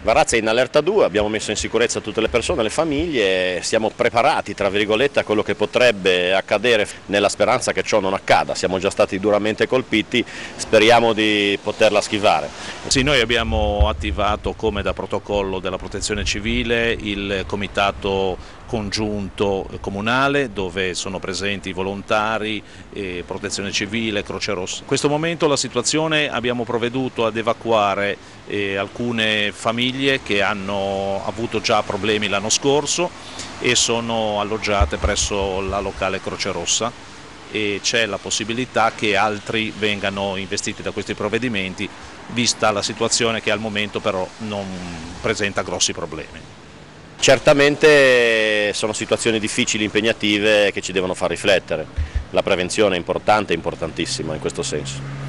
Varazza è in allerta 2, abbiamo messo in sicurezza tutte le persone, le famiglie, siamo preparati tra virgolette a quello che potrebbe accadere nella speranza che ciò non accada, siamo già stati duramente colpiti, speriamo di poterla schivare. Sì, noi abbiamo attivato come da protocollo della protezione civile il comitato congiunto comunale dove sono presenti volontari, eh, protezione civile, Croce Rossa. In questo momento la situazione abbiamo provveduto ad evacuare eh, alcune famiglie che hanno avuto già problemi l'anno scorso e sono alloggiate presso la locale Croce Rossa e c'è la possibilità che altri vengano investiti da questi provvedimenti vista la situazione che al momento però non presenta grossi problemi. Certamente sono situazioni difficili, impegnative che ci devono far riflettere. La prevenzione è importante, importantissima in questo senso.